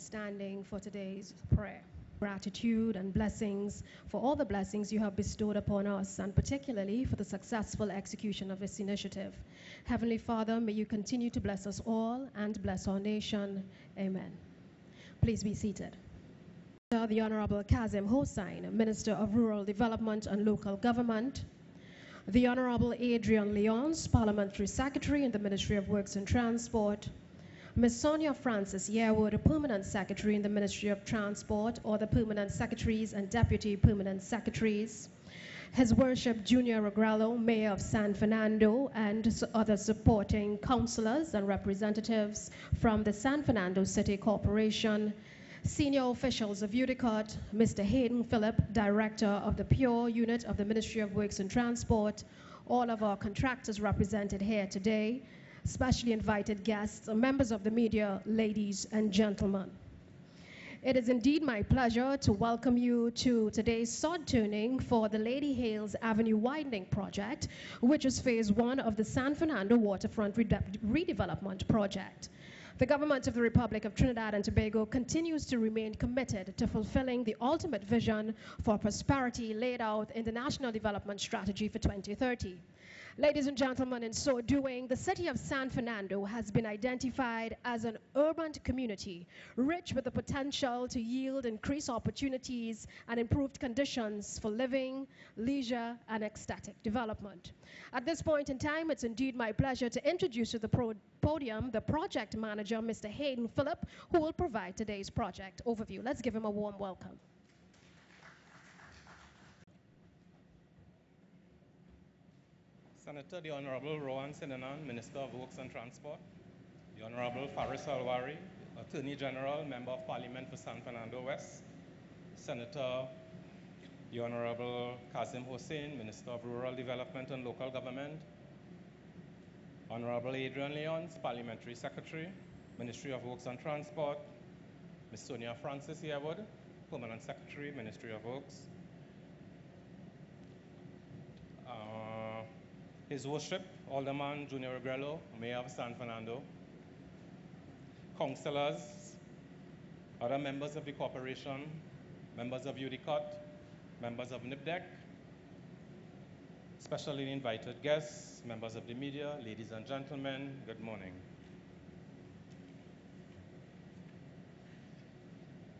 standing for today's prayer. Gratitude and blessings for all the blessings you have bestowed upon us, and particularly for the successful execution of this initiative. Heavenly Father, may you continue to bless us all and bless our nation. Amen. Please be seated. The Honorable Kazim Hosein, Minister of Rural Development and Local Government. The Honorable Adrian Leonce, Parliamentary Secretary in the Ministry of Works and Transport. Ms. Sonia Francis Yearwood, a Permanent Secretary in the Ministry of Transport, or the Permanent Secretaries and Deputy Permanent Secretaries. His Worship Junior Regrello, Mayor of San Fernando, and other supporting councillors and representatives from the San Fernando City Corporation, senior officials of UDeCOTT, Mr. Hayden Phillip, Director of the Pure Unit of the Ministry of Works and Transport, all of our contractors represented here today, specially invited guests, uh, members of the media, ladies and gentlemen. It is indeed my pleasure to welcome you to today's sod tuning for the Lady Hales Avenue Widening Project, which is phase one of the San Fernando Waterfront Rede- Redevelopment Project. The government of the Republic of Trinidad and Tobago continues to remain committed to fulfilling the ultimate vision for prosperity laid out in the National Development Strategy for 2030. Ladies and gentlemen, in so doing, the city of San Fernando has been identified as an urban community rich with the potential to yield increased opportunities and improved conditions for living, leisure, and ecstatic development. At this point in time, it's indeed my pleasure to introduce to the podium the project manager, Mr. Hayden Phillip, who will provide today's project overview. Let's give him a warm welcome. Senator, the Honorable Rohan Sinanan, Minister of Works and Transport, the Honorable Faris Al-Rawi, Attorney General, Member of Parliament for San Fernando West, Senator, the Honorable Kazim Hosein, Minister of Rural Development and Local Government, Honorable Adrian Leonce, Parliamentary Secretary, Ministry of Works and Transport, Ms. Sonia Francis Yearwood, Permanent Secretary, Ministry of Works, His Worship Alderman Junior Regrello, Mayor of San Fernando, councillors, other members of the corporation, members of UDeCOTT, members of NIPDEC, specially invited guests, members of the media, ladies and gentlemen, good morning.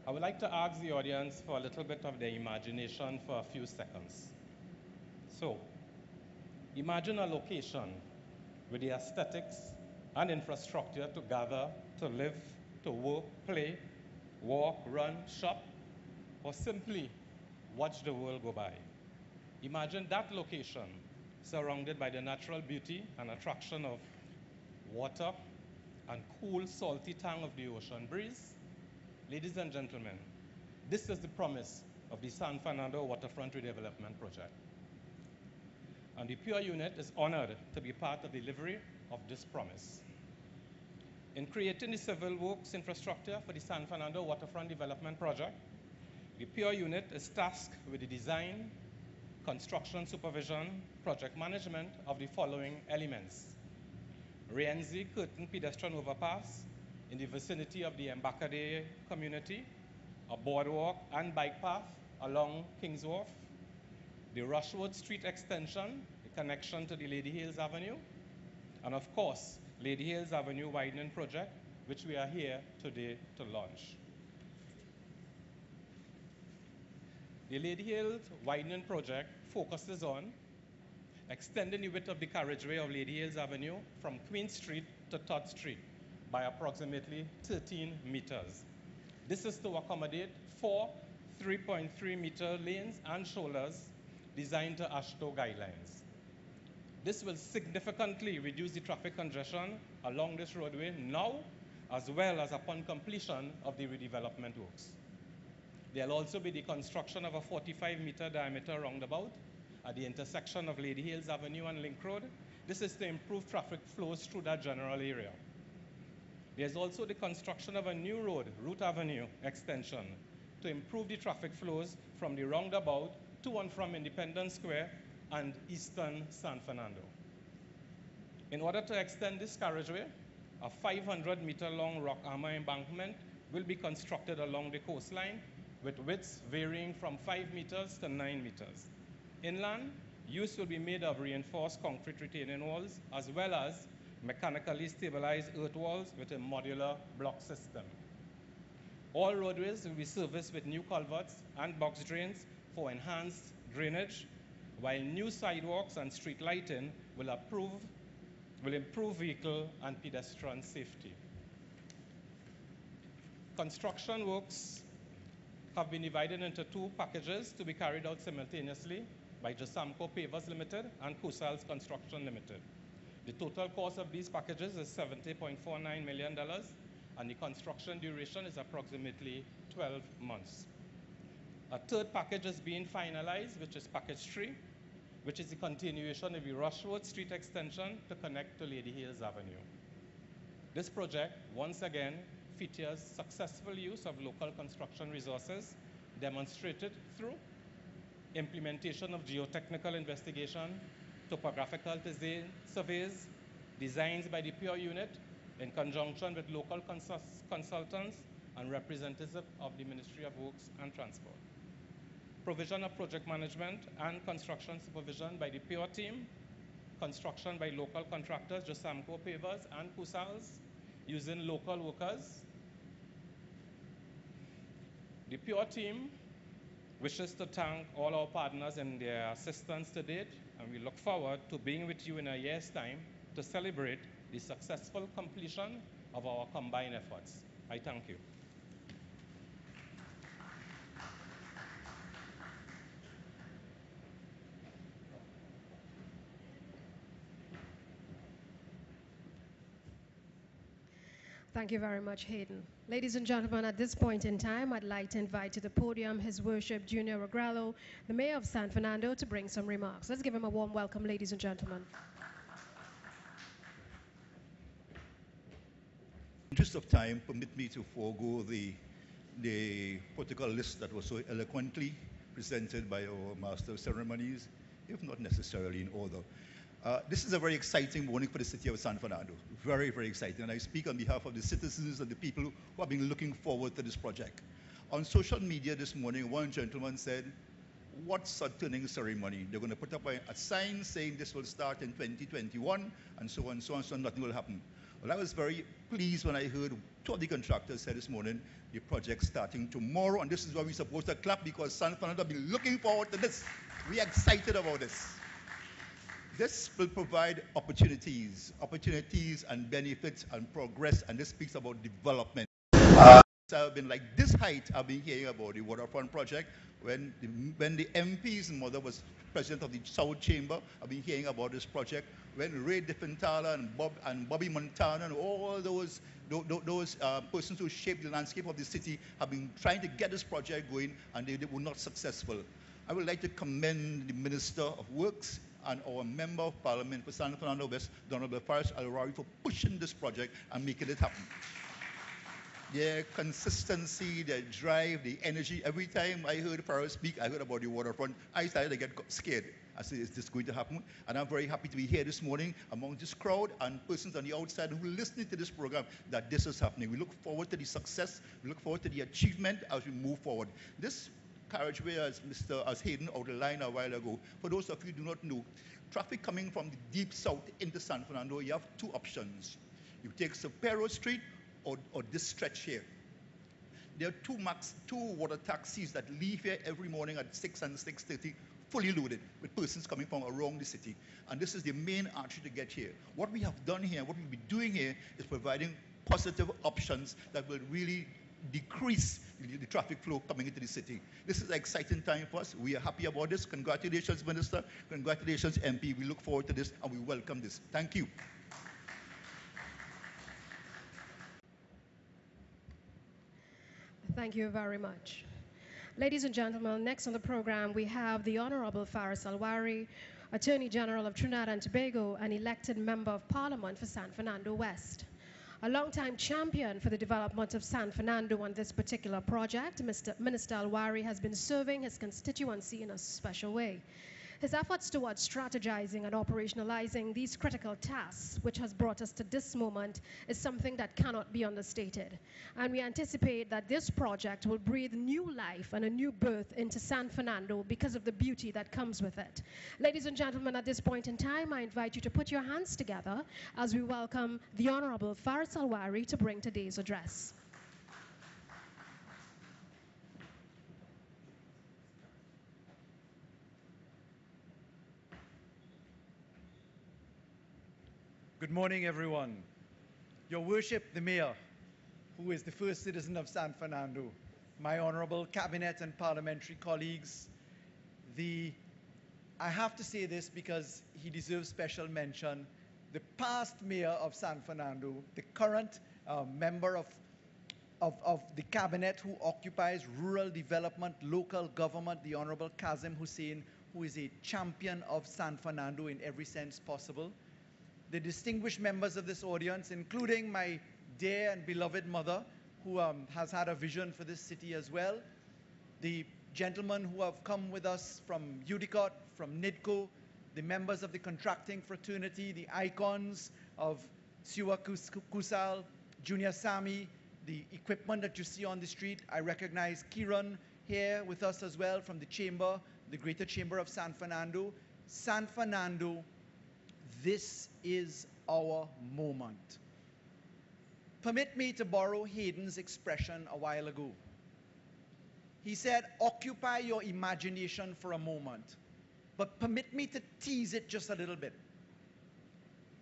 I would like to ask the audience for a little bit of their imagination for a few seconds. So, imagine a location with the aesthetics and infrastructure to gather, to live, to work, play, walk, run, shop, or simply watch the world go by. Imagine that location surrounded by the natural beauty and attraction of water and cool, salty tang of the ocean breeze. Ladies and gentlemen, this is the promise of the San Fernando Waterfront Redevelopment Project. And the Pure Unit is honored to be part of the delivery of this promise. In creating the civil works infrastructure for the San Fernando Waterfront Development Project, the Pure Unit is tasked with the design, construction supervision, project management of the following elements. Rienzi Kirton Pedestrian Overpass in the vicinity of the Embacadere community, a boardwalk and bike path along Kings Wharf, the Rushworth Street extension, the connection to the Lady Hales Avenue, and of course, Lady Hales Avenue widening project, which we are here today to launch. The Lady Hales widening project focuses on extending the width of the carriageway of Lady Hales Avenue from Queen Street to Todd Street by approximately 13 meters. This is to accommodate four 3.3 meter lanes and shoulders designed to AASHTO guidelines. This will significantly reduce the traffic congestion along this roadway now as well as upon completion of the redevelopment works. There'll also be the construction of a 45 meter diameter roundabout at the intersection of Lady Hales Avenue and Link Road. This is to improve traffic flows through that general area. There's also the construction of a new road, Route Avenue extension, to improve the traffic flows from the roundabout to and from Independence Square and eastern San Fernando. In order to extend this carriageway, a 500 meter long rock armor embankment will be constructed along the coastline with widths varying from 5 meters to 9 meters. Inland, use will be made of reinforced concrete retaining walls as well as mechanically stabilized earth walls with a modular block system. All roadways will be serviced with new culverts and box drains for enhanced drainage, while new sidewalks and street lighting will, approve, will improve vehicle and pedestrian safety. Construction works have been divided into two packages to be carried out simultaneously by Jusamco Pavers Limited and Kusals Construction Limited. The total cost of these packages is $70.49 million, and the construction duration is approximately 12 months. A third package is being finalized, which is package three, which is the continuation of the Rushworth Street extension to connect to Lady Hales Avenue. This project, once again, features successful use of local construction resources demonstrated through implementation of geotechnical investigation, topographical design surveys, designs by the Pure Unit in conjunction with local consultants and representatives of the Ministry of Works and Transport. Provision of project management and construction supervision by the Pure team, construction by local contractors, Jusamco Pavers and Kusals, using local workers. The Pure team wishes to thank all our partners and their assistance to date, and we look forward to being with you in a year's time to celebrate the successful completion of our combined efforts. I thank you. Thank you very much, Hayden. Ladies and gentlemen, at this point in time, I'd like to invite to the podium His Worship Junior Regrello, the Mayor of San Fernando, to bring some remarks. Let's give him a warm welcome, ladies and gentlemen. interest of time, permit me to forego the, the protocol list that was so eloquently presented by our Master of Ceremonies, if not necessarily in order. Uh, this is a very exciting morning for the city of San Fernando. Very, very exciting. And I speak on behalf of the citizens and the people who have been looking forward to this project. On social media this morning, one gentleman said, what's a turning ceremony? They're going to put up a, a, sign saying this will start in 2021 and so on so on, so on, nothing will happen. Well, I was very pleased when I heard two of the contractors say this morning, the project starting tomorrow, and this is why we're supposed to clap because San Fernando have been looking forward to this. We're excited about this. This will provide opportunities, opportunities and benefits and progress, and this speaks about development. Uh, I've been like this height, I've been hearing about the waterfront project. When the, when the MP's mother was president of the South Chamber, I've been hearing about this project. When Ray DeFintala and, Bob, and Bobby Montana and all those, those, those uh, persons who shaped the landscape of the city have been trying to get this project going, and they, they were not successful. I would like to commend the Minister of Works, and our Member of Parliament for San Fernando West, Honorable Faris Al-Rawi, for pushing this project and making it happen. Their consistency, their drive, the energy. Every time I heard Faris speak, I heard about the waterfront, I started to get scared. I said, is this going to happen? And I'm very happy to be here this morning among this crowd and persons on the outside who are listening to this program that this is happening. We look forward to the success. We look forward to the achievement as we move forward. This carriageway, as Mr. as Hayden outlined a while ago. For those of you who do not know, traffic coming from the deep south into San Fernando, you have two options. You take Cipero Street or, or this stretch here. There are two max, two water taxis that leave here every morning at 6 and 6.30, fully loaded with persons coming from around the city. And this is the main artery to get here. What we have done here, what we'll be doing here is providing positive options that will really decrease the, traffic flow coming into the city. This is an exciting time for us. We are happy about this. Congratulations, Minister. Congratulations, MP. We look forward to this and we welcome this. Thank you. Thank you very much. Ladies and gentlemen, next on the program we have the Honorable Faris Al-Rawi, Attorney General of Trinidad and Tobago and elected Member of Parliament for San Fernando West. A long-time champion for the development of San Fernando on this particular project, Mr. Minister Al-Rawi has been serving his constituency in a special way. His efforts towards strategizing and operationalizing these critical tasks, which has brought us to this moment, is something that cannot be understated. And we anticipate that this project will breathe new life and a new birth into San Fernando because of the beauty that comes with it. Ladies and gentlemen, at this point in time, I invite you to put your hands together as we welcome the Honorable Faris Al-Rawi to bring today's address. Good morning, everyone. Your Worship, the Mayor, who is the first citizen of San Fernando, my honorable cabinet and parliamentary colleagues, the I have to say this because he deserves special mention. The past mayor of San Fernando, the current uh, member of, of, of the cabinet who occupies rural development, local government, the Honorable Kazim Hosein, who is a champion of San Fernando in every sense possible the distinguished members of this audience, including my dear and beloved mother, who um, has had a vision for this city as well, the gentlemen who have come with us from UDeCOTT, from NIDCO, the members of the contracting fraternity, the icons of Siwa Kusal, Junior Sammy, the equipment that you see on the street. I recognize Kiran here with us as well from the chamber, the Greater Chamber of San Fernando. San Fernando this is our moment. Permit me to borrow Hayden's expression a while ago. He said, Occupy your imagination for a moment, but permit me to tease it just a little bit.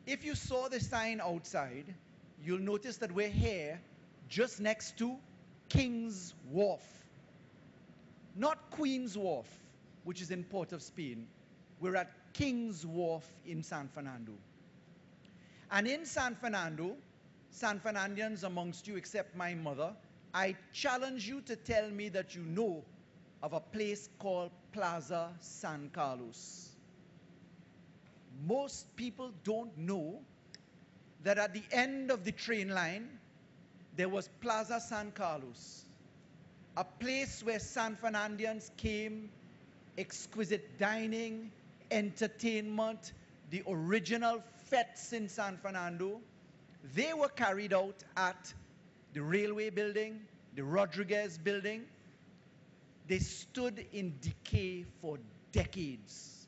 If you saw the sign outside, you'll notice that we're here just next to King's Wharf. Not Queen's Wharf, which is in Port of Spain. We're at King's Wharf in San Fernando. And in San Fernando, San Fernandians amongst you, except my mother, I challenge you to tell me that you know of a place called Plaza San Carlos. Most people don't know that at the end of the train line, there was Plaza San Carlos, a place where San Fernandians came, exquisite dining, entertainment, the original fetes in San Fernando, they were carried out at the railway building, the Rodriguez building. They stood in decay for decades.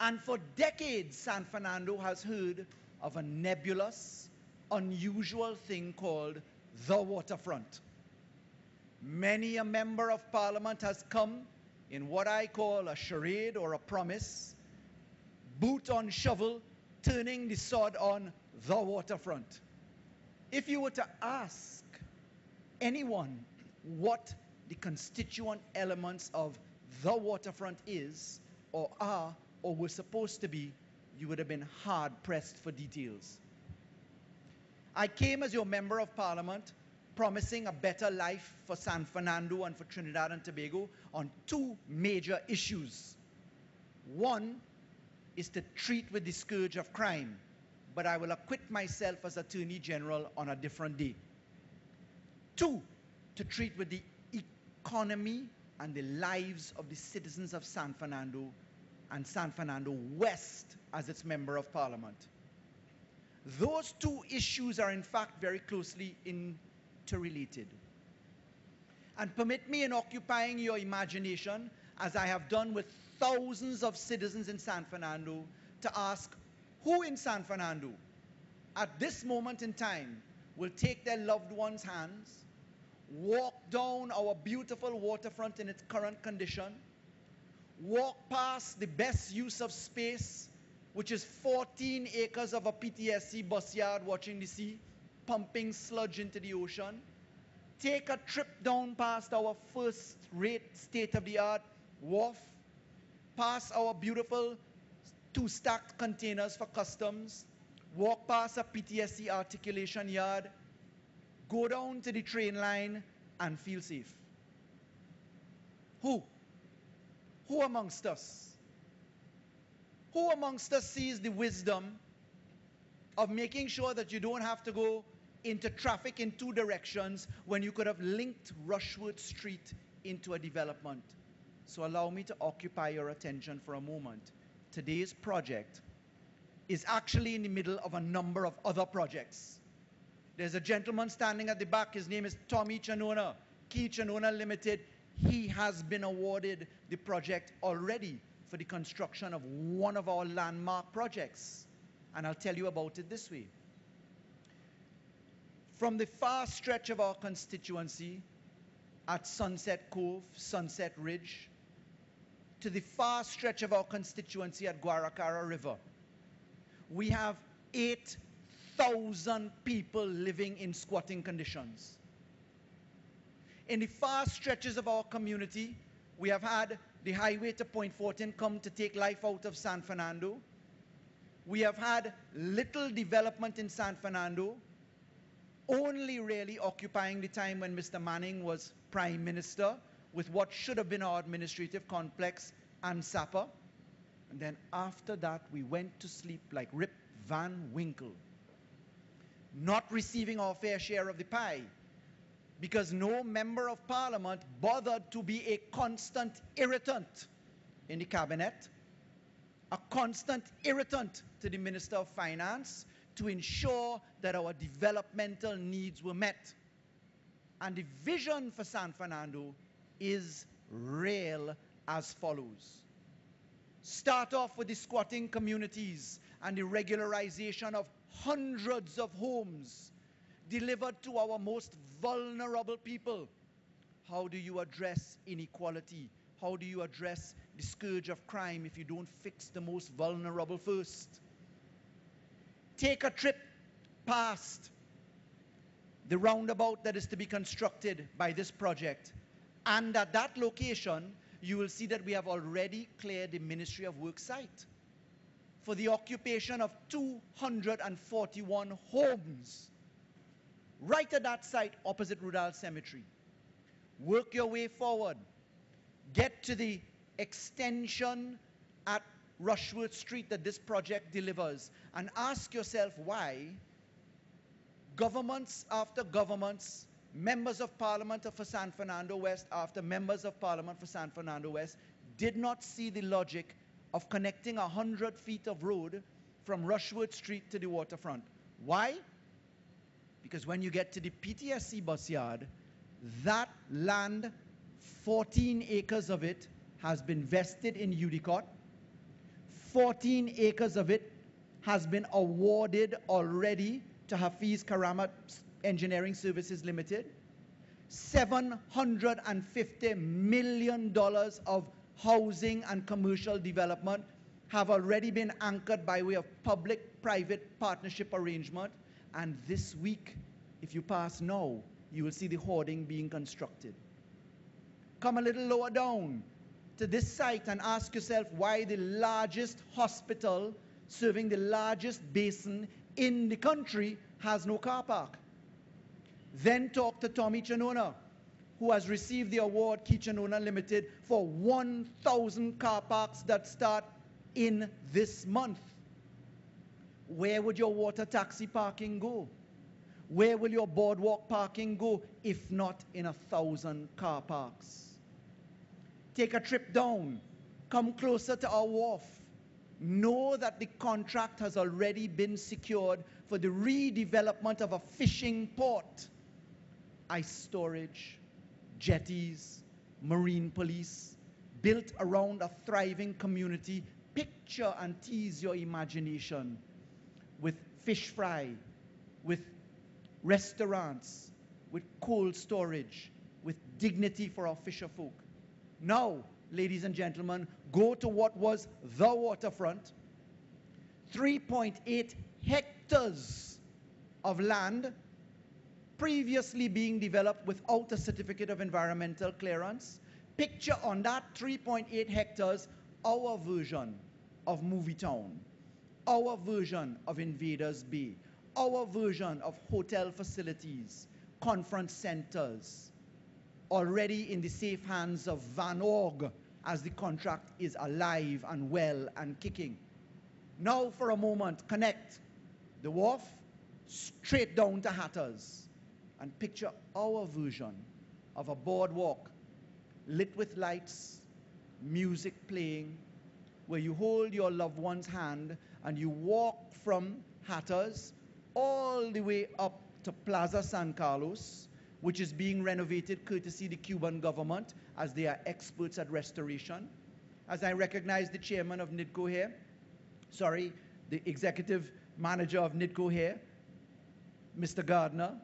And for decades, San Fernando has heard of a nebulous, unusual thing called the waterfront. Many a member of parliament has come in what I call a charade or a promise, boot on shovel, turning the sod on the waterfront. If you were to ask anyone what the constituent elements of the waterfront is, or are, or were supposed to be, you would have been hard pressed for details. I came as your member of parliament promising a better life for San Fernando and for Trinidad and Tobago on two major issues. One is to treat with the scourge of crime, but I will acquit myself as Attorney General on a different day. Two, to treat with the economy and the lives of the citizens of San Fernando and San Fernando West as its Member of Parliament. Those two issues are in fact very closely in interrelated. And permit me in occupying your imagination, as I have done with thousands of citizens in San Fernando, to ask who in San Fernando at this moment in time will take their loved one's hands, walk down our beautiful waterfront in its current condition, walk past the best use of space, which is 14 acres of a PTSC bus yard watching the sea, pumping sludge into the ocean. Take a trip down past our first rate state of the art wharf, past our beautiful two stacked containers for customs, walk past a PTSC articulation yard, go down to the train line and feel safe. Who? Who amongst us? Who amongst us sees the wisdom of making sure that you don't have to go into traffic in two directions when you could have linked Rushworth Street into a development. So allow me to occupy your attention for a moment. Today's project is actually in the middle of a number of other projects. There's a gentleman standing at the back. His name is Tommy Chanona, Key Chanona Limited. He has been awarded the project already for the construction of one of our landmark projects. And I'll tell you about it this way. From the far stretch of our constituency at Sunset Cove, Sunset Ridge, to the far stretch of our constituency at Guaracara River, we have 8,000 people living in squatting conditions. In the far stretches of our community, we have had the highway to Point Fortin come to take life out of San Fernando. We have had little development in San Fernando, only really occupying the time when Mr. Manning was Prime Minister with what should have been our administrative complex and SAPA. And then after that, we went to sleep like Rip Van Winkle, not receiving our fair share of the pie because no member of parliament bothered to be a constant irritant in the cabinet, a constant irritant to the Minister of Finance to ensure that our developmental needs were met. And the vision for San Fernando is real as follows. Start off with the squatting communities and the regularization of hundreds of homes delivered to our most vulnerable people. How do you address inequality? How do you address the scourge of crime if you don't fix the most vulnerable first? Take a trip past the roundabout that is to be constructed by this project. And at that location, you will see that we have already cleared the Ministry of Work site for the occupation of 241 homes right at that site opposite Rudall Cemetery. Work your way forward. Get to the extension Rushworth Street that this project delivers and ask yourself why governments after governments, members of parliament for San Fernando West after members of parliament for San Fernando West did not see the logic of connecting 100 feet of road from Rushworth Street to the waterfront. Why? Because when you get to the PTSC bus yard, that land, 14 acres of it, has been vested in UDeCOTT. 14 acres of it has been awarded already to Hafeez Karamath Engineering Services Limited. $750 million of housing and commercial development have already been anchored by way of public-private partnership arrangement and this week, if you pass now, you will see the hoarding being constructed. Come a little lower down to this site and ask yourself why the largest hospital serving the largest basin in the country has no car park. Then talk to Tommy Chanona, who has received the award Key Chanona Limited for 1,000 car parks that start in this month. Where would your water taxi parking go? Where will your boardwalk parking go if not in a thousand car parks? Take a trip down. Come closer to our wharf. Know that the contract has already been secured for the redevelopment of a fishing port. Ice storage, jetties, marine police, built around a thriving community. Picture and tease your imagination with fish fry, with restaurants, with cold storage, with dignity for our fisher folk. Now, ladies and gentlemen, go to what was the waterfront. 3.8 hectares of land previously being developed without a certificate of environmental clearance. Picture on that 3.8 hectares our version of MovieTowne. Our version of Invaders Bay, our version of hotel facilities, conference centers, already in the safe hands of Van Org as the contract is alive and well and kicking. Now, for a moment, connect the wharf straight down to Hatters and picture our version of a boardwalk lit with lights, music playing, where you hold your loved one's hand and you walk from Hatters all the way up to Plaza San Carlos, which is being renovated courtesy the Cuban government as they are experts at restoration. As I recognize the chairman of NIDCO here, sorry, the executive manager of NIDCO here, Mr. Gardner,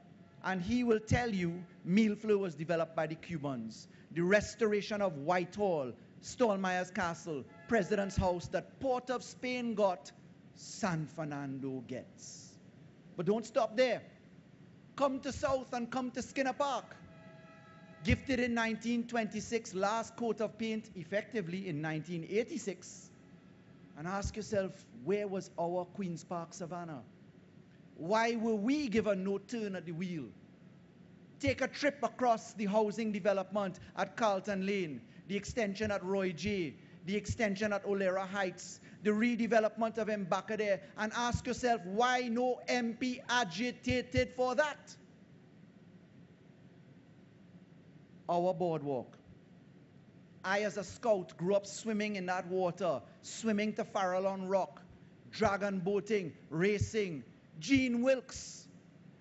and he will tell you meal Mille Fleurs was developed by the Cubans. The restoration of Whitehall, Stollmeyer's Castle, President's House that Port of Spain got, San Fernando gets. But don't stop there. Come to South and come to Skinner Park. Gifted in 1926, last coat of paint effectively in 1986. And ask yourself, where was our Queen's Park Savannah? Why were we given no turn at the wheel? Take a trip across the housing development at Carlton Lane, the extension at Roy J, the extension at Olera Heights, the redevelopment of Embarcadero, and ask yourself why no MP agitated for that? Our boardwalk. I, as a scout, grew up swimming in that water, swimming to Farallon Rock, dragon boating, racing. Gene Wilkes,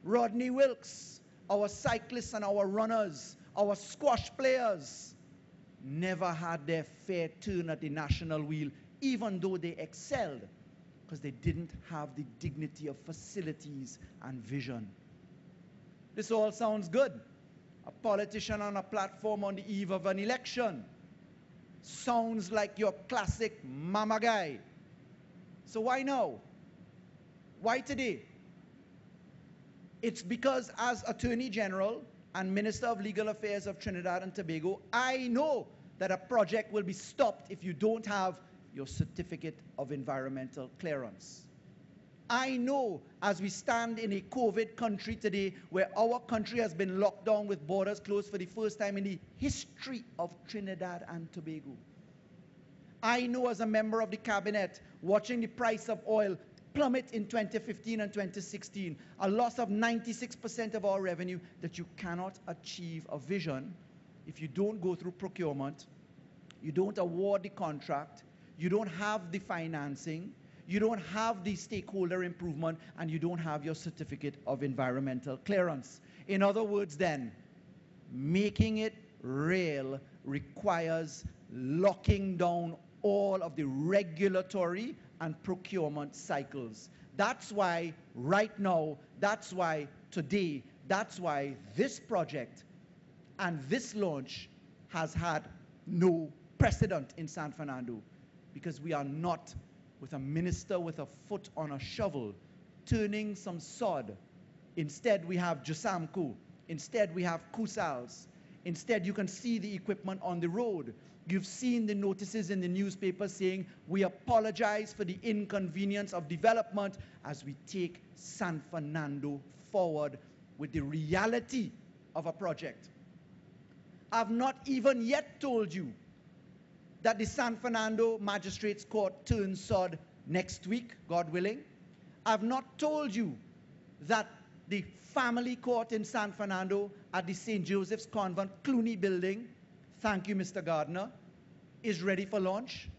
Rodney Wilkes, our cyclists and our runners, our squash players, never had their fair turn at the national wheel, even though they excelled, because they didn't have the dignity of facilities and vision. This all sounds good. A politician on a platform on the eve of an election sounds like your classic mama guy. So why now? Why today? It's because as Attorney General and Minister of Legal Affairs of Trinidad and Tobago, I know that a project will be stopped if you don't have your certificate of environmental clearance. I know as we stand in a COVID country today where our country has been locked down with borders closed for the first time in the history of Trinidad and Tobago. I know as a member of the cabinet watching the price of oil plummet in 2015 and 2016, a loss of 96% of our revenue, that you cannot achieve a vision if you don't go through procurement, you don't award the contract, you don't have the financing, you don't have the stakeholder improvement, and you don't have your certificate of environmental clearance. In other words, then, making it real requires locking down all of the regulatory and procurement cycles. That's why, right now, that's why today, that's why this project and this launch has had no precedent in San Fernando because we are not with a minister with a foot on a shovel turning some sod. Instead, we have Jusamco. Instead, we have Kusals. Instead, you can see the equipment on the road. You've seen the notices in the newspaper saying, we apologize for the inconvenience of development as we take San Fernando forward with the reality of a project. I've not even yet told you that the San Fernando Magistrates Court turns sod next week, God willing. I've not told you that the family court in San Fernando at the St. Joseph's Convent Cluny building thank you, Mr. Gardner, is ready for launch.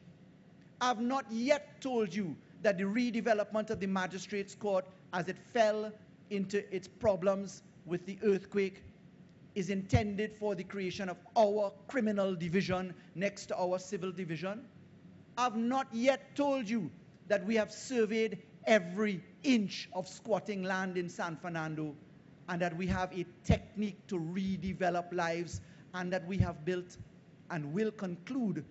I've not yet told you that the redevelopment of the magistrates court as it fell into its problems with the earthquake is intended for the creation of our criminal division next to our civil division. I've not yet told you that we have surveyed every inch of squatting land in San Fernando and that we have a technique to redevelop lives and that we have built and will conclude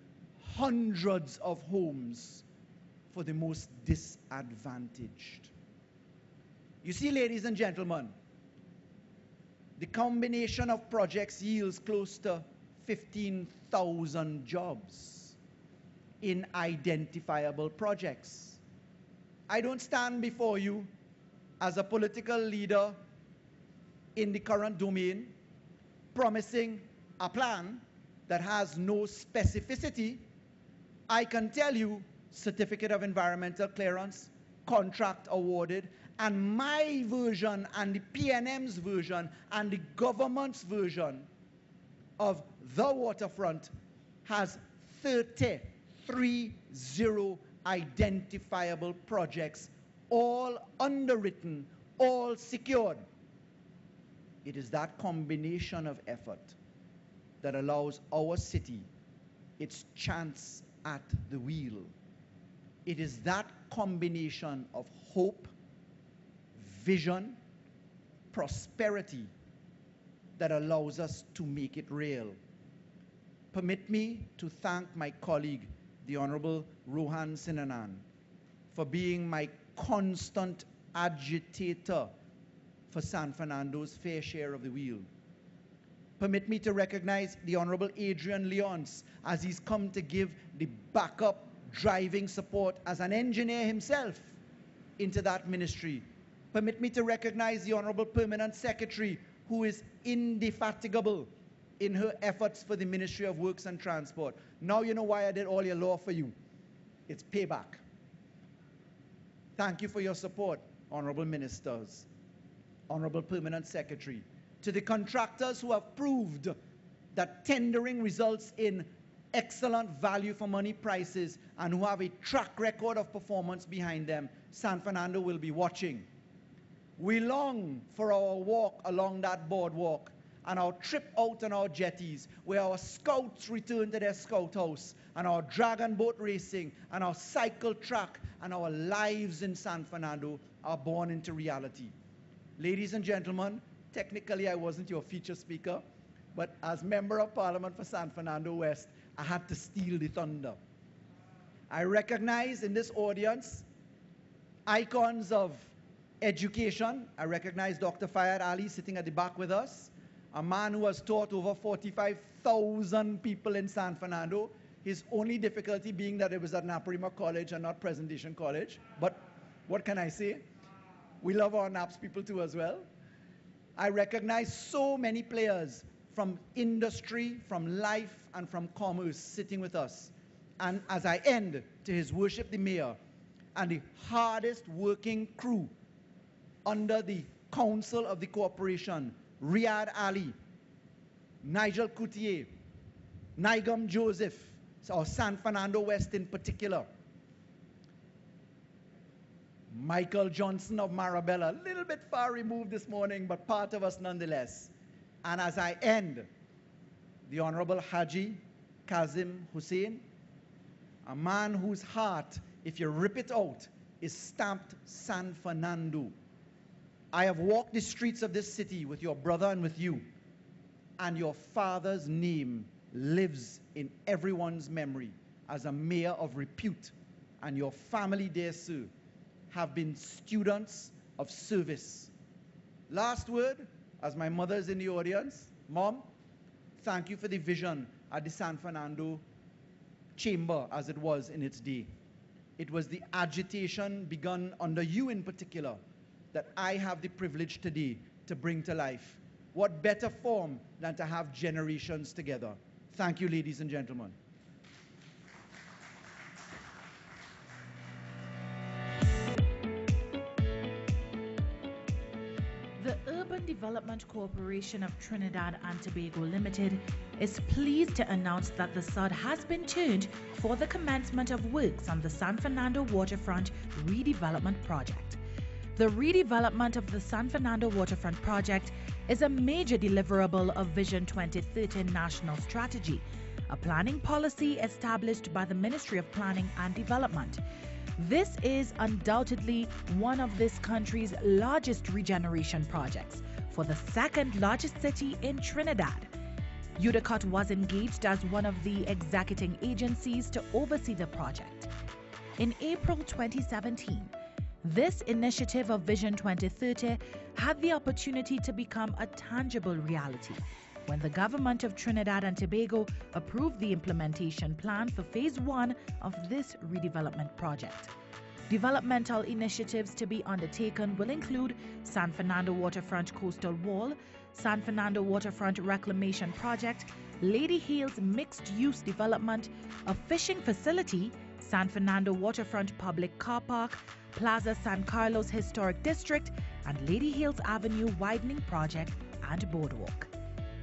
hundreds of homes for the most disadvantaged. You see, ladies and gentlemen, the combination of projects yields close to 15,000 jobs in identifiable projects. I don't stand before you as a political leader in the current domain promising a plan that has no specificity, I can tell you certificate of environmental clearance, contract awarded, and my version and the PNM's version and the government's version of the waterfront has 30, three zero identifiable projects, all underwritten, all secured. It is that combination of effort that allows our city its chance at the wheel. It is that combination of hope, vision, prosperity that allows us to make it real. Permit me to thank my colleague, the Honorable Rohan Sinanan, for being my constant agitator for San Fernando's fair share of the wheel. Permit me to recognize the Honorable Adrian Leonce as he's come to give the backup driving support as an engineer himself into that ministry. Permit me to recognize the Honorable Permanent Secretary who is indefatigable in her efforts for the Ministry of Works and Transport. Now you know why I did all your law for you. It's payback. Thank you for your support, Honorable Ministers, Honorable Permanent Secretary. To the contractors who have proved that tendering results in excellent value for money prices and who have a track record of performance behind them, San Fernando will be watching. We long for our walk along that boardwalk and our trip out on our jetties, where our scouts return to their scout house, and our dragon boat racing, and our cycle track, and our lives in San Fernando are born into reality. Ladies and gentlemen, technically I wasn't your feature speaker, but as Member of Parliament for San Fernando West, I had to steal the thunder. I recognize in this audience icons of education. I recognize Dr. Fayed Ali sitting at the back with us, a man who has taught over 45,000 people in San Fernando. His only difficulty being that it was at Naparima College and not Presentation College. But what can I say? We love our NAPS people too as well. I recognize so many players from industry, from life, and from commerce sitting with us. And as I end, to His Worship the Mayor and the hardest working crew under the council of the corporation, Riyad Ali, Nigel Coutier, Nigam Joseph, or San Fernando West in particular, Michael Johnson of Marabella, a little bit far removed this morning, but part of us nonetheless. And as I end, the Honorable Haji Kazim Hosein, a man whose heart, if you rip it out, is stamped San Fernando. I have walked the streets of this city with your brother and with you, and your father's name lives in everyone's memory as a mayor of repute, and your family, dear sir, have been students of service. Last word, as my mother is in the audience, Mom, thank you for the vision at the San Fernando chamber as it was in its day. It was the agitation begun under you in particular that I have the privilege today to bring to life. What better form than to have generations together? Thank you, ladies and gentlemen. The Urban Development Corporation of Trinidad and Tobago Limited is pleased to announce that the sod has been turned for the commencement of works on the San Fernando Waterfront Redevelopment Project. The redevelopment of the San Fernando Waterfront Project is a major deliverable of Vision 2030 National Strategy, a planning policy established by the Ministry of Planning and Development. This is undoubtedly one of this country's largest regeneration projects for the second largest city in Trinidad. UDeCOTT was engaged as one of the executing agencies to oversee the project. In April 2017, this initiative of Vision 2030 had the opportunity to become a tangible reality when the government of Trinidad and Tobago approved the implementation plan for phase one of this redevelopment project. Developmental initiatives to be undertaken will include San Fernando Waterfront Coastal Wall, San Fernando Waterfront Reclamation Project, Lady Hales Mixed Use Development, a fishing facility, San Fernando Waterfront Public Car Park, Plaza San Carlos Historic District, and Lady Hales Avenue Widening Project and Boardwalk.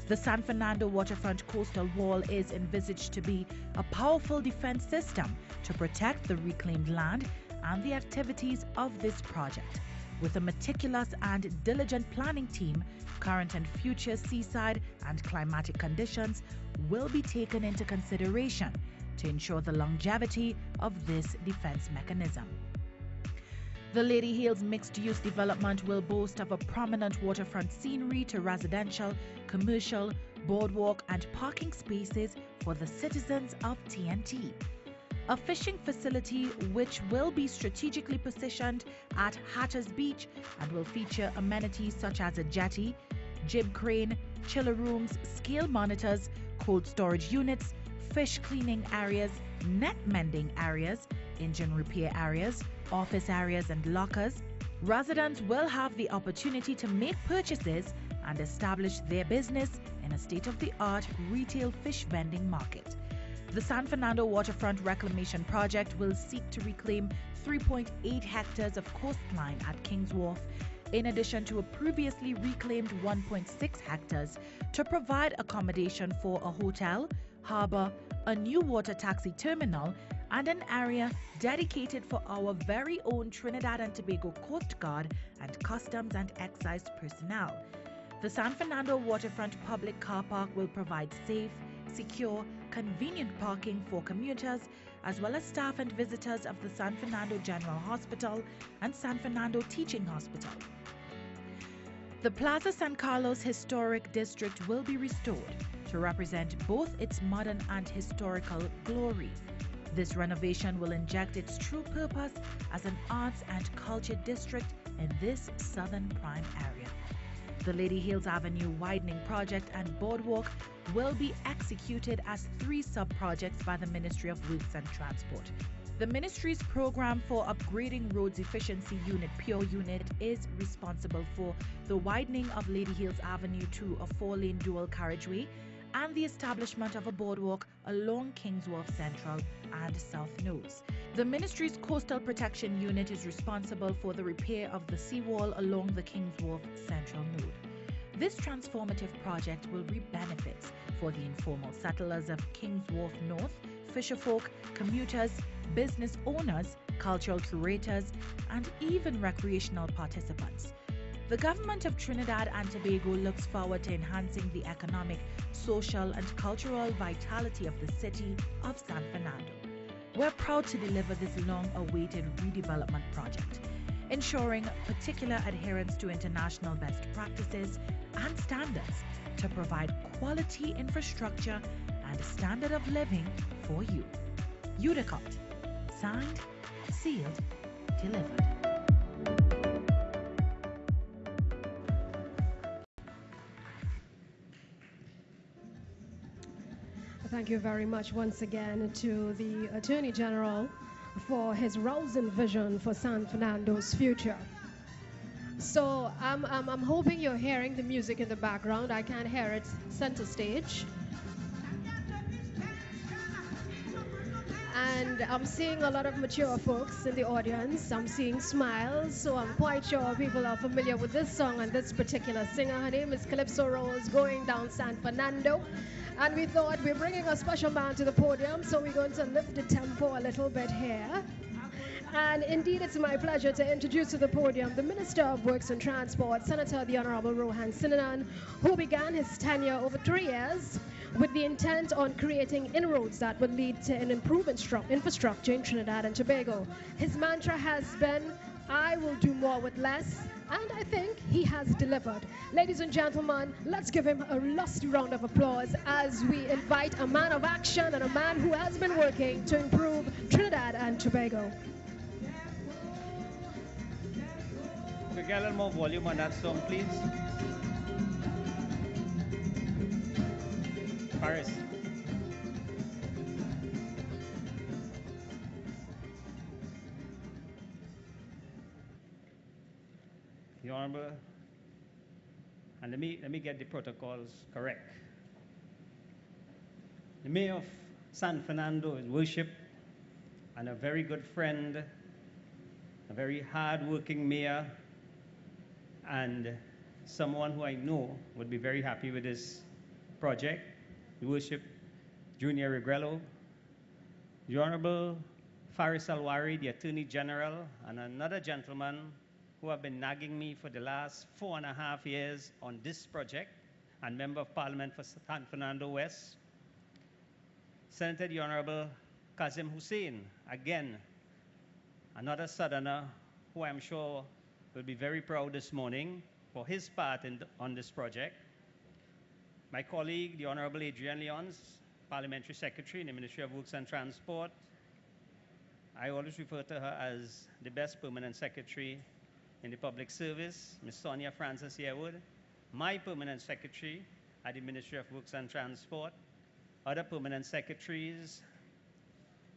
The San Fernando waterfront coastal wall is envisaged to be a powerful defense system to protect the reclaimed land and the activities of this project. With a meticulous and diligent planning team, current and future seaside and climatic conditions will be taken into consideration to ensure the longevity of this defense mechanism. The Lady Hales mixed use development will boast of a prominent waterfront scenery to residential, commercial, boardwalk, and parking spaces for the citizens of TNT. A fishing facility which will be strategically positioned at Hatters Beach and will feature amenities such as a jetty, jib crane, chiller rooms, scale monitors, cold storage units, fish cleaning areas, net mending areas, engine repair areas, office areas, and lockers, residents will have the opportunity to make purchases and establish their business in a state of the art retail fish vending market. The San Fernando Waterfront Reclamation Project will seek to reclaim 3.8 hectares of coastline at Kings Wharf, in addition to a previously reclaimed 1.6 hectares, to provide accommodation for a hotel, harbour, a new water taxi terminal, and an area dedicated for our very own Trinidad and Tobago Coast Guard and Customs and Excise personnel. The San Fernando Waterfront Public Car Park will provide safe, secure, convenient parking for commuters as well as staff and visitors of the San Fernando General Hospital and San Fernando Teaching Hospital. The Plaza San Carlos Historic District will be restored to represent both its modern and historical glory. This renovation will inject its true purpose as an arts and culture district in this southern prime area. The Lady Hales Avenue widening project and boardwalk will be executed as three sub projects by the Ministry of Works and Transport. The ministry's program for upgrading roads efficiency unit, Pure Unit, is responsible for the widening of Lady Hales Avenue to a four lane dual carriageway and the establishment of a boardwalk along Kings Wharf Central and South Node. The ministry's coastal protection unit is responsible for the repair of the seawall along the Kings Wharf Central Node. This transformative project will reap benefits for the informal settlers of Kings Wharf North, fisherfolk, commuters, business owners, cultural curators, and even recreational participants. The government of Trinidad and Tobago looks forward to enhancing the economic, social, and cultural vitality of the city of San Fernando. We're proud to deliver this long awaited redevelopment project, ensuring particular adherence to international best practices and standards to provide quality infrastructure and a standard of living for you. UDeCOTT, signed, sealed, delivered. Thank you very much once again to the Attorney General for his rousing vision for San Fernando's future. So I'm, I'm, I'm hoping you're hearing the music in the background. I can't hear it center stage. And I'm seeing a lot of mature folks in the audience. I'm seeing smiles, so I'm quite sure people are familiar with this song and this particular singer. Her name is Calypso Rose, going down San Fernando. And we thought we're bringing a special man to the podium, so we're going to lift the tempo a little bit here. And indeed, it's my pleasure to introduce to the podium the Minister of Works and Transport, Senator the Honorable Rohan Sinanan, who began his tenure over three years with the intent on creating inroads that would lead to an improvement strong infrastructure in Trinidad and Tobago. His mantra has been, I will do more with less, and I think he has delivered. Ladies and gentlemen, let's give him a lusty round of applause as we invite a man of action and a man who has been working to improve Trinidad and Tobago. We get a little more volume on that song, please? Paris. Your Honor, and let me, let me get the protocols correct. The mayor of San Fernando is worship and a very good friend, a very hard-working mayor, and someone who I know would be very happy with this project, Your Worship Junior Regrello, the Honorable Faris Al-Rawi, the Attorney General, and another gentleman who have been nagging me for the last four and a half years on this project, and Member of Parliament for San Fernando West, Senator the Honorable Kazim Hosein, again, another Southerner who I'm sure will be very proud this morning for his part in, on this project. My colleague, the Honorable Adrian Leonce, Parliamentary Secretary in the Ministry of Works and Transport. I always refer to her as the best permanent secretary in the public service, Ms. Sonia Francis Yearwood, my permanent secretary at the Ministry of Works and Transport, other permanent secretaries,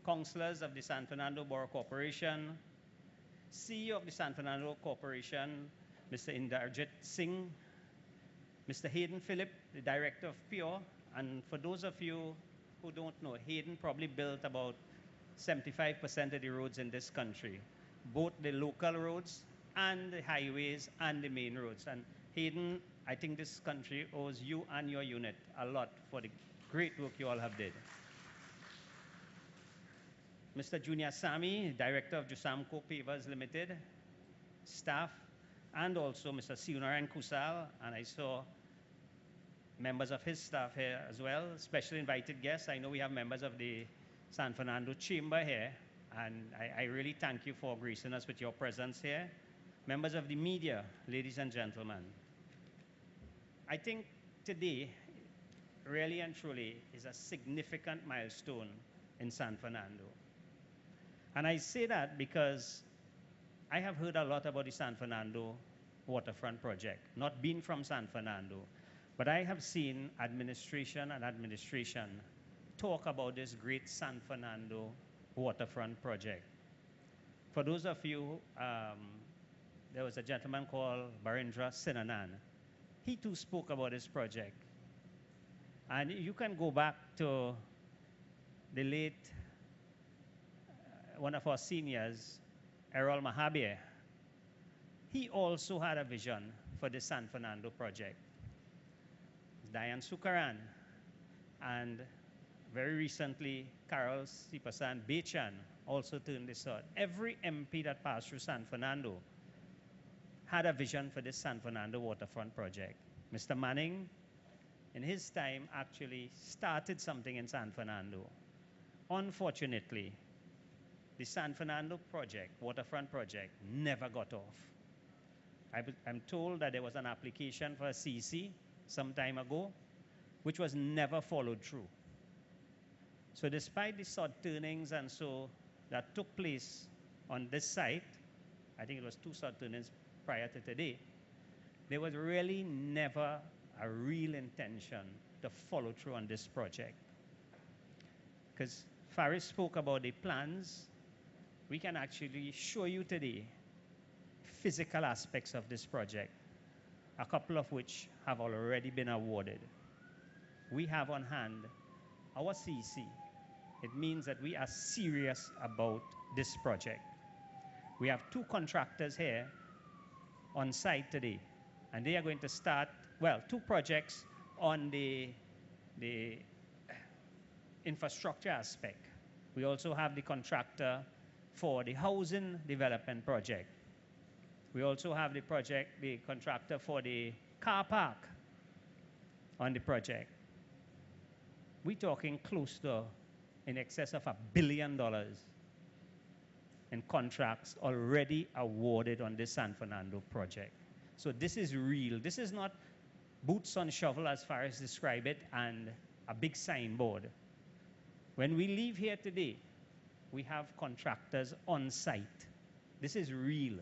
councillors of the San Fernando Borough Corporation, CEO of the San Fernando Corporation, Mr. Indarjit Singh, Mr. Hayden Phillip, the director of Pure, and for those of you who don't know, Hayden probably built about 75% of the roads in this country, both the local roads and the highways and the main roads. And Hayden, I think this country owes you and your unit a lot for the great work you all have did. Mr. Junior Sammy, Director of Jusamco Pavers Limited, staff, and also Mr. Sieunarine Coosal, and I saw members of his staff here as well, special invited guests. I know we have members of the San Fernando Chamber here, and I, I really thank you for gracing us with your presence here. Members of the media, ladies and gentlemen, I think today, really and truly, is a significant milestone in San Fernando. And I say that because I have heard a lot about the San Fernando waterfront project, not being from San Fernando, but I have seen administration and administration talk about this great San Fernando waterfront project. For those of you, um, there was a gentleman called Barindra Sinanan. He too spoke about this project. And you can go back to the late uh, one of our seniors, Errol Mahabir, he also had a vision for the San Fernando project. Diane Seukeran, and very recently, Carol Seepersad-Bachan also turned this out. Every MP that passed through San Fernando had a vision for this San Fernando waterfront project. Mr. Manning, in his time, actually started something in San Fernando. Unfortunately, the San Fernando project, waterfront project, never got off. I, am told that there was an application for a CC some time ago, which was never followed through. So despite the sod turnings and so that took place on this site, I think it was two sod turnings prior to today, there was really never a real intention to follow through on this project. Because Faris spoke about the plans we can actually show you today physical aspects of this project, a couple of which have already been awarded. We have on hand our CC. It means that we are serious about this project. We have two contractors here on site today, and they are going to start, well, two projects on the, the infrastructure aspect. We also have the contractor for the housing development project. We also have the project, the contractor for the car park on the project. We're talking close to in excess of a billion dollars in contracts already awarded on this San Fernando project. So this is real. This is not boots on shovel as far as describe it and a big signboard. When we leave here today, we have contractors on site. This is real.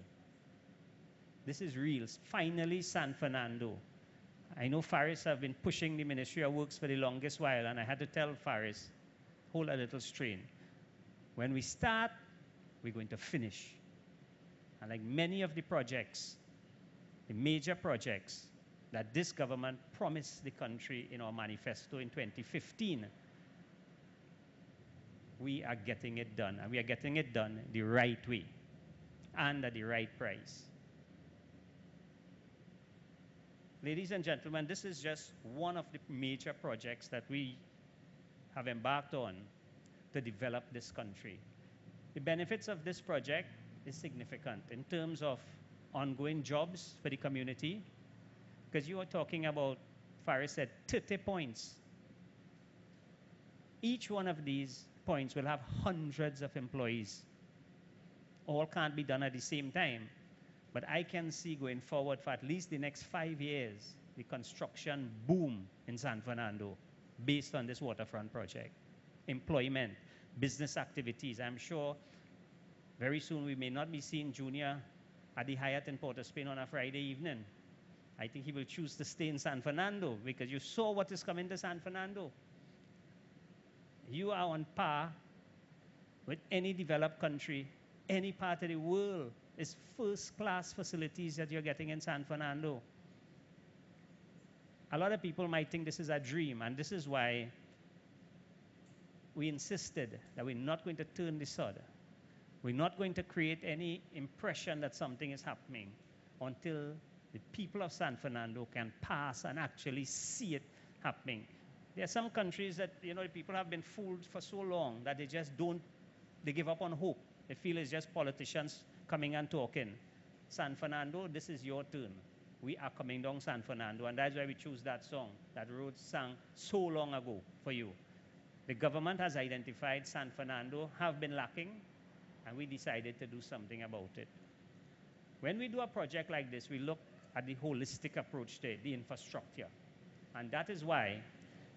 This is real. Finally, San Fernando. I know Faris have been pushing the Ministry of Works for the longest while, and I had to tell Faris, hold a little strain. When we start, we're going to finish. And like many of the projects, the major projects that this government promised the country in our manifesto in 2015, we are getting it done. And we are getting it done the right way and at the right price. ladies and gentlemen, this is just one of the major projects that we have embarked on to develop this country. The benefits of this project is significant in terms of ongoing jobs for the community, because you are talking about, Faris said, 30 points. Each one of these points will have hundreds of employees. All can't be done at the same time. But I can see going forward for at least the next five years, the construction boom in San Fernando based on this waterfront project. Employment, business activities. I'm sure very soon we may not be seeing Junior at the Hyatt in Port of Spain on a Friday evening. I think he will choose to stay in San Fernando because you saw what is coming to San Fernando. You are on par with any developed country, any part of the world. It's first class facilities that you're getting in San Fernando. A lot of people might think this is a dream, and this is why we insisted that we're not going to turn this on. We're not going to create any impression that something is happening until the people of San Fernando can pass and actually see it happening. There are some countries that, you know, people have been fooled for so long that they just don't, they give up on hope. They feel it's just politicians coming and talking. San Fernando, this is your turn. We are coming down San Fernando, and that's why we choose that song that Rose sang so long ago for you. The government has identified San Fernando have been lacking, and we decided to do something about it. When we do a project like this, we look at the holistic approach to it, the infrastructure. And that is why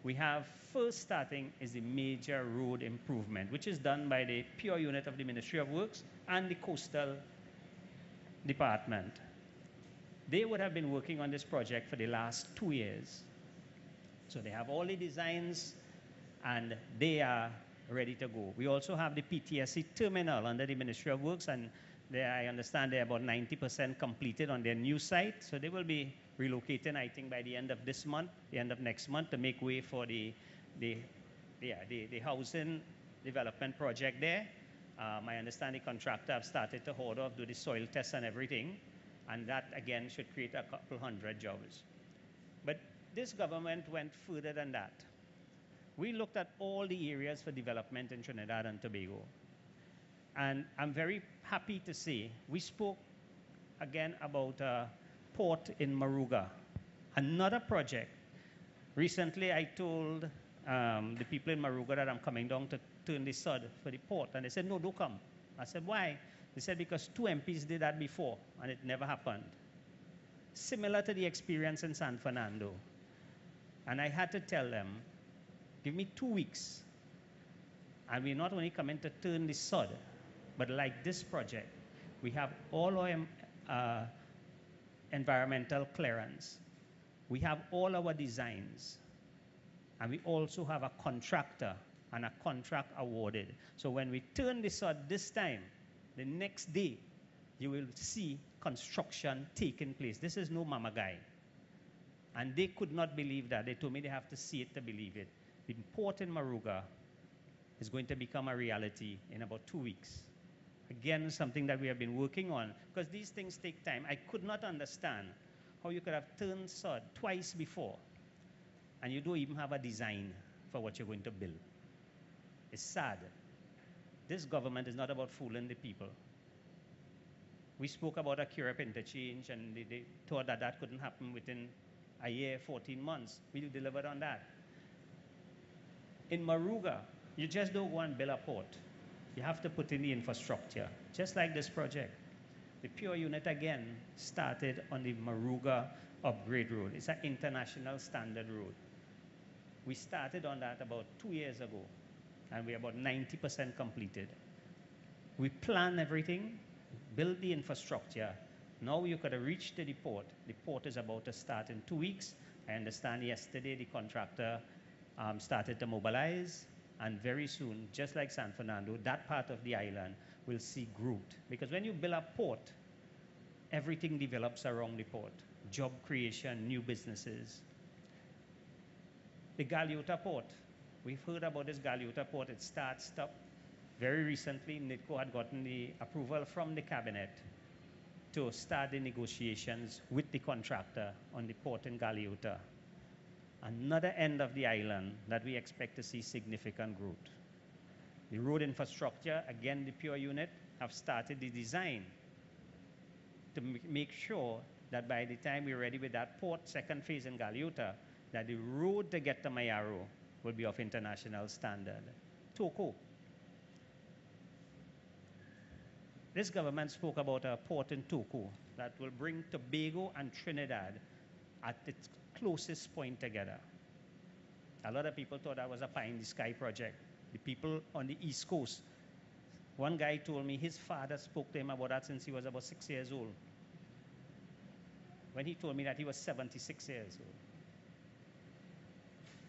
we have first starting is the major road improvement, which is done by the pure unit of the Ministry of Works and the coastal department. They would have been working on this project for the last two years. So they have all the designs and they are ready to go. We also have the PTSC terminal under the Ministry of Works, and they, I understand they're about 90% completed on their new site. So they will be relocating, I think, by the end of this month, the end of next month, to make way for the, the, yeah, the, the housing development project there. Um, I understand the contractor have started to hold off, do the soil tests and everything, and that again should create a couple hundred jobs. But this government went further than that. We looked at all the areas for development in Trinidad and Tobago. And I'm very happy to say we spoke again about a port in Moruga, another project. Recently, I told um, the people in Moruga that I'm coming down to turn the sod for the port, and they said, No, don't come. I said, Why? They said, Because two MPs did that before, and it never happened. Similar to the experience in San Fernando. And I had to tell them, Give me two weeks, and we're not only coming to turn the sod, but like this project, we have all our uh, environmental clearance. We have all our designs. And we also have a contractor and a contract awarded. So when we turn this on this time, the next day, you will see construction taking place. This is no mama guy. And they could not believe that. They told me they have to see it to believe it. The port in Moruga is going to become a reality in about two weeks. Again, something that we have been working on because these things take time. I could not understand how you could have turned sod twice before and you don't even have a design for what you're going to build. It's sad. This government is not about fooling the people. We spoke about a Curepe interchange and they, they thought that that couldn't happen within a year, 14 months. We delivered on that. In Moruga, you just don't go and build a port. You have to put in the infrastructure, just like this project. The Pure Unit again started on the Moruga Upgrade Road. It's an international standard road. We started on that about two years ago, and we're about 90% completed. We plan everything, build the infrastructure. Now you could have reached the port. The port is about to start in two weeks. I understand yesterday the contractor um, started to mobilize. And very soon, just like San Fernando, that part of the island will see growth. Because when you build a port, everything develops around the port job creation, new businesses. The Galeota port, we've heard about this Galeota port, it starts up. Very recently, NIDCO had gotten the approval from the cabinet to start the negotiations with the contractor on the port in Galeota. Another end of the island that we expect to see significant growth. The road infrastructure, again, the Pure unit have started the design to make sure that by the time we're ready with that port second phase in Galeota, that the road to get to Mayaro will be of international standard. Toco. This government spoke about a port in Toco that will bring Tobago and Trinidad at its closest point together. A lot of people thought that was a pie in the sky project. The people on the East Coast. One guy told me his father spoke to him about that since he was about six years old. When he told me that he was 76 years old.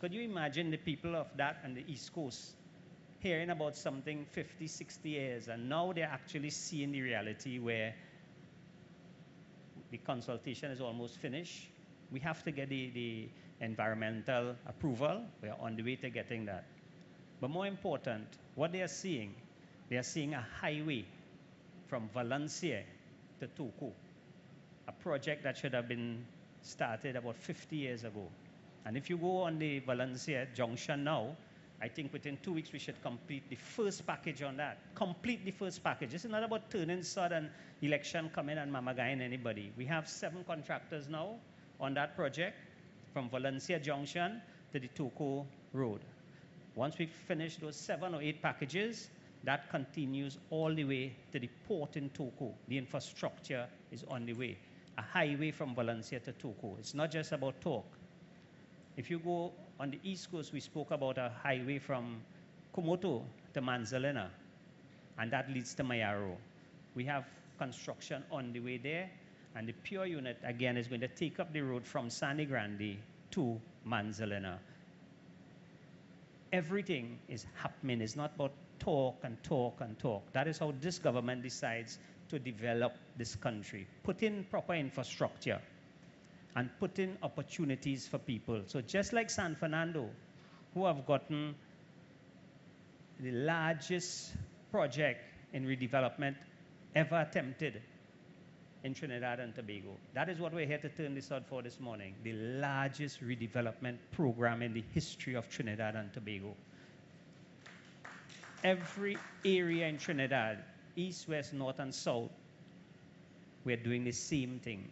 Could you imagine the people of that and the East Coast hearing about something 50, 60 years, and now they're actually seeing the reality where the consultation is almost finished. We have to get the, the environmental approval. We are on the way to getting that. But more important, what they are seeing, they are seeing a highway from Valencia to Toco, a project that should have been started about 50 years ago. And if you go on the Valencia junction now, I think within two weeks we should complete the first package on that. Complete the first package. Is not about turning and election coming and mamagaing anybody. We have seven contractors now on that project from Valencia Junction to the Toco Road. Once we finish those seven or eight packages, that continues all the way to the port in Toco. The infrastructure is on the way. A highway from Valencia to Toco. It's not just about talk. If you go on the East Coast, we spoke about a highway from Cumuto to Manzanilla, and that leads to Mayaro. We have construction on the way there, and the Pure unit, again, is going to take up the road from Sangre Grande to Manzanilla. Everything is happening. It's not about talk and talk and talk. That is how this government decides to develop this country. Put in proper infrastructure and put in opportunities for people. So just like San Fernando, who have gotten the largest project in redevelopment ever attempted in Trinidad and Tobago. That is what we're here to turn this out for this morning. The largest redevelopment program in the history of Trinidad and Tobago. Every area in Trinidad, east, west, north, and south, we're doing the same thing.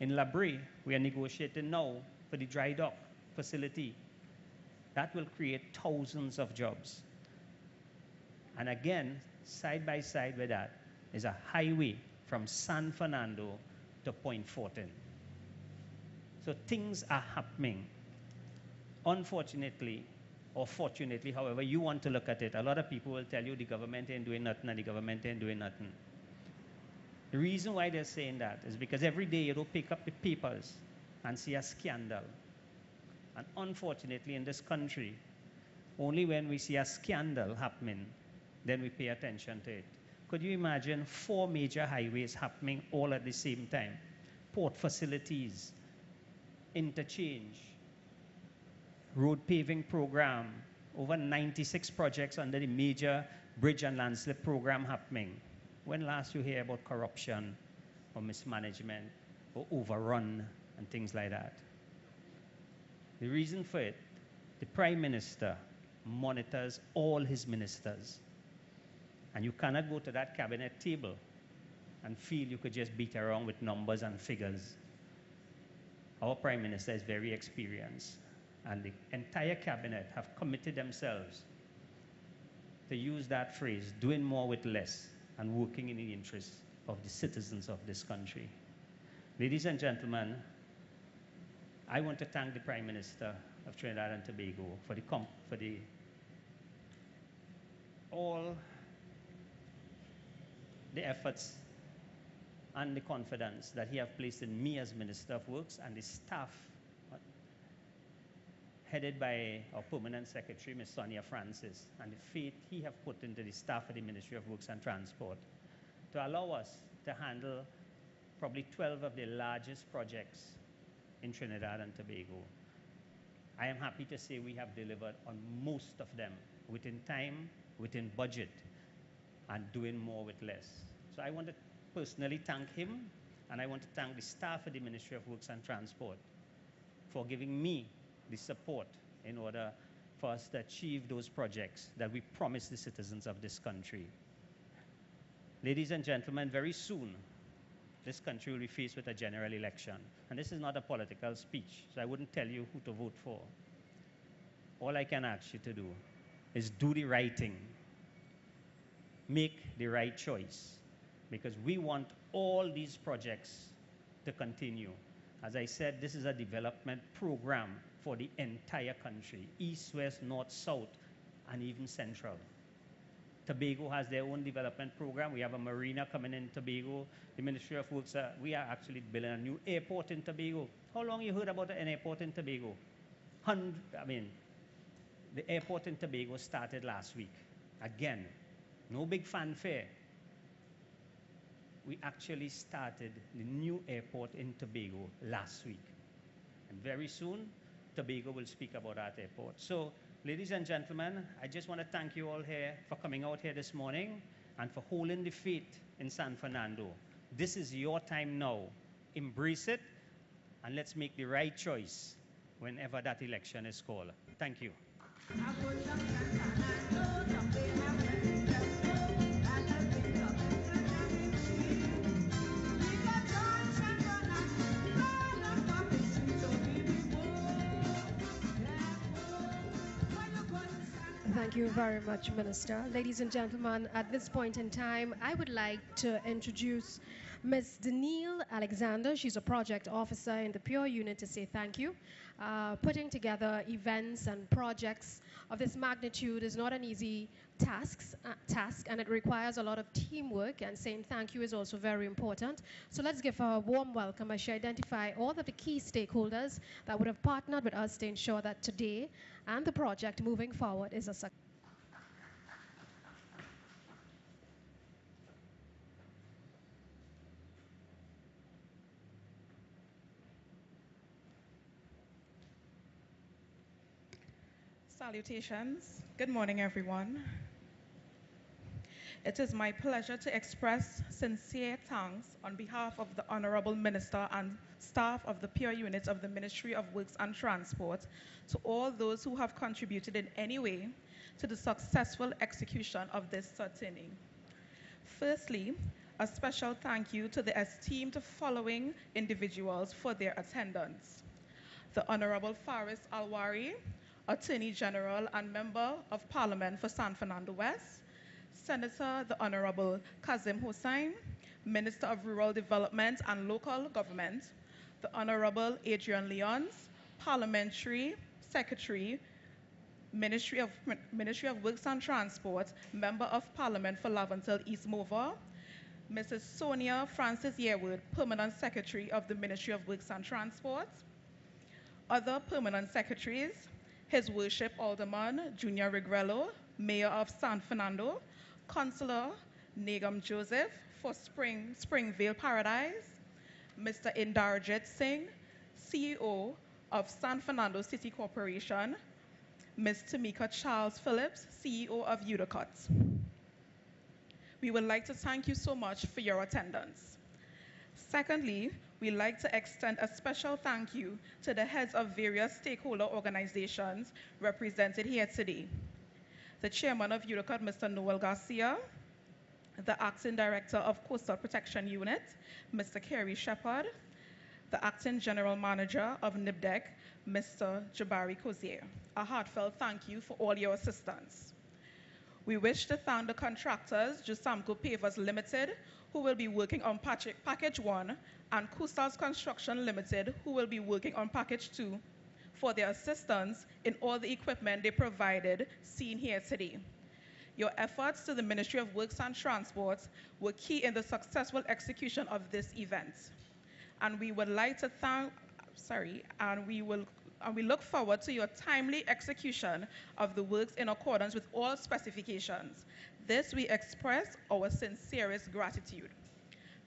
In La Brea, we are negotiating now for the dry dock facility. That will create thousands of jobs. And again, side by side with that is a highway from San Fernando to Point Fortin. So things are happening. Unfortunately, or fortunately, however you want to look at it, a lot of people will tell you the government ain't doing nothing and the government ain't doing nothing. The reason why they're saying that is because every day you don't pick up the papers and see a scandal. And unfortunately, in this country, only when we see a scandal happening, then we pay attention to it. Could you imagine four major highways happening all at the same time? Port facilities, interchange, road paving program, over 96 projects under the major bridge and landslip program happening. When last you hear about corruption or mismanagement or overrun and things like that? The reason for it, the Prime Minister monitors all his ministers. And you cannot go to that cabinet table and feel you could just beat around with numbers and figures. Our Prime Minister is very experienced, and the entire cabinet have committed themselves to use that phrase doing more with less and working in the interests of the citizens of this country. Ladies and gentlemen, I want to thank the Prime Minister of Trinidad and Tobago for the, for the all the efforts and the confidence that he have placed in me as Minister of Works and the staff uh, headed by our permanent secretary, Ms. Sonia Francis, and the faith he have put into the staff of the Ministry of Works and Transport to allow us to handle probably 12 of the largest projects in Trinidad and Tobago. I am happy to say we have delivered on most of them within time, within budget, and doing more with less. So I want to personally thank him And I want to thank the staff of the Ministry of Works and Transport for giving me the support in order for us to achieve those projects that we promised the citizens of this country. Ladies and gentlemen, very soon, this country will be faced with a general election. And this is not a political speech, so I wouldn't tell you who to vote for. All I can ask you to do is do the right thing, make the right choice, because we want all these projects to continue. As I said, this is a development program for the entire country east, west, north, south, and even central. Tobago has their own development program. We have a marina coming in Tobago. The Ministry of Works, uh, we are actually building a new airport in Tobago. How long you heard about an airport in Tobago? Hundred, I mean, the airport in Tobago started last week. Again, no big fanfare. We actually started the new airport in Tobago last week. And very soon, Tobago will speak about that airport. So Ladies and gentlemen, I just want to thank you all here for coming out here this morning and for holding the faith in San Fernando. This is your time now. Embrace it and let's make the right choice whenever that election is called. Thank you. Thank you very much, Minister. Ladies and gentlemen, at this point in time, I would like to introduce Ms. Danielle Alexander. She's a project officer in the Pure unit to say thank you. Uh, putting together events and projects of this magnitude is not an easy task, uh, task, and it requires a lot of teamwork, and saying thank you is also very important. So let's give her a warm welcome as she identify all of the key stakeholders that would have partnered with us to ensure that today and the project moving forward is a success. Salutations. Good morning, everyone. It is my pleasure to express sincere thanks on behalf of the Honorable Minister and staff of the Pure Unit of the Ministry of Works and Transport to all those who have contributed in any way to the successful execution of this certining. Firstly, a special thank you to the esteemed following individuals for their attendance. The Honorable Faris Al-Rawi, Attorney General and Member of Parliament for San Fernando West, Senator the Honorable Kazim Hosein, Minister of Rural Development and Local Government, the Honorable Adrian Leonce, Parliamentary Secretary, Ministry of, Ministry of Works and Transport, Member of Parliament for Laventille East Morvant, Mrs. Sonia Francis Yearwood, Permanent Secretary of the Ministry of Works and Transport, other permanent secretaries, His Worship Alderman Junior Regrello, Mayor of San Fernando, Councillor Nagam Joseph for Spring, Springvale Paradise, Mr. Indarjit Singh, CEO of San Fernando City Corporation, Ms. Tamika Charles Phillips, CEO of UDeCOTT. We would like to thank you so much for your attendance. Secondly, we'd like to extend a special thank you to the heads of various stakeholder organizations represented here today the chairman of UDeCOTT, Mr. Noel Garcia, the acting director of Coastal Protection Unit, Mr. Kerry Shepard, the acting general manager of NIDCO, Mr. Jabari Kozier. A heartfelt thank you for all your assistance. We wish to thank the contractors, Jusamco Pavers Limited, who will be working on package one, and Coosal's Construction Limited, who will be working on package two for their assistance in all the equipment they provided seen here today. Your efforts to the Ministry of Works and Transport were key in the successful execution of this event. And we would like to thank, sorry, and we will and we look forward to your timely execution of the works in accordance with all specifications. This we express our sincerest gratitude.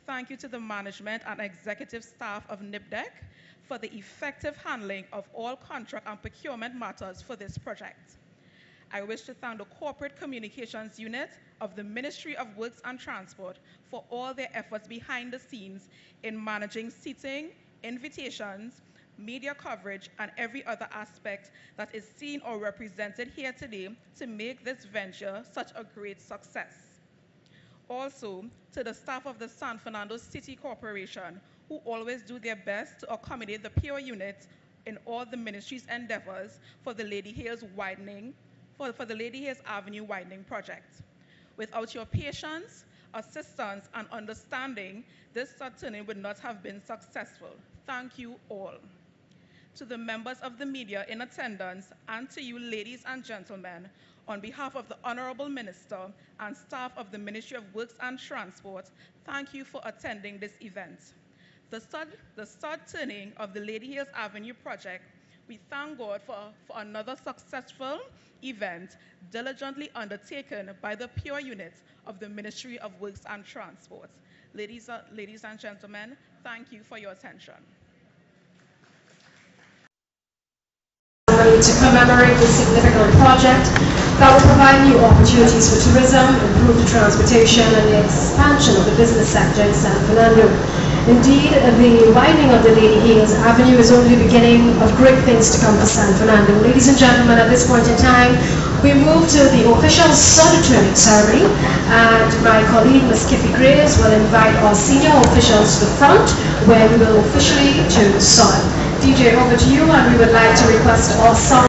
Thank you to the management and executive staff of NIDCO for the effective handling of all contract and procurement matters for this project. I wish to thank the Corporate Communications Unit of the Ministry of Works and Transport for all their efforts behind the scenes in managing seating, invitations, media coverage, and every other aspect that is seen or represented here today to make this venture such a great success. Also, to the staff of the San Fernando City Corporation, who always do their best to accommodate the PR unit in all the ministry's endeavors for the Lady Hales widening, for, for the Lady Hales Avenue widening project. Without your patience, assistance, and understanding, this turning would not have been successful. Thank you all. To the members of the media in attendance, and to you, ladies and gentlemen, on behalf of the Honorable Minister and staff of the Ministry of Works and Transport, thank you for attending this event. The third, the turning of the Lady Hales Avenue project, we thank God for, for another successful event diligently undertaken by the pure unit of the Ministry of Works and Transport. Ladies, uh, ladies and gentlemen, thank you for your attention. to commemorate this significant project that will provide new opportunities for tourism, improve the transportation and the expansion of the business sector in San Fernando. Indeed, the widening of the Lady Hales Avenue is only the beginning of great things to come for San Fernando. Ladies and gentlemen, at this point in time, we move to the official sod turning ceremony, and my colleague, Ms. Kippy Graves, will invite our senior officials to the front, where we will officially turn sod. DJ, over to you, and we would like to request our song.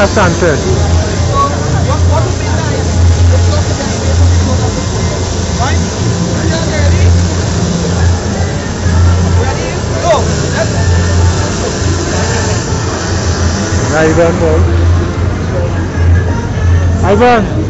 Go! Let's Ivan, Ivan.